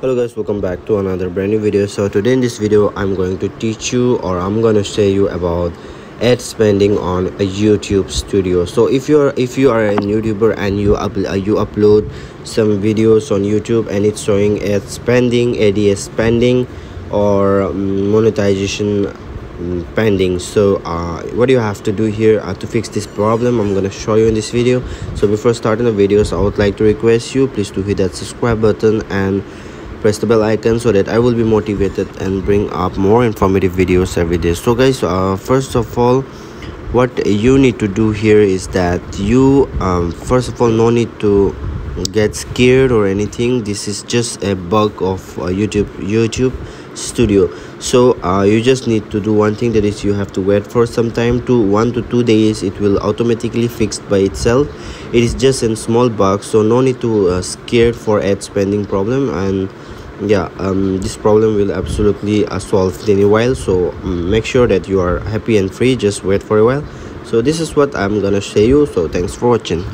hello guys welcome back to another brand new video. So today in this video i'm going to teach you or i'm going to show you about ads pending on a youtube studio. So if you're if you are a youtuber and you up, uh, you upload some videos on youtube and it's showing ads pending ads spending or monetization um, pending so uh, what do you have to do here uh, to fix this problem? I'm gonna show you in this video. So before starting the videos i would like to request you please to hit that subscribe button and press the bell icon so that i will be motivated and bring up more informative videos every day. So guys uh, first of all what you need to do here is that you um, first of all no need to get scared or anything. This is just a bug of uh, youtube youtube studio. So uh, you just need to do one thing that is you have to wait for some time to one to two days it will automatically fixed by itself. It is just a small bug so no need to uh, scared for ads pending problem and yeah um, this problem will absolutely uh, solve in a while. So um, make sure that you are happy and free just wait for a while. So this is what i'm gonna show you so thanks for watching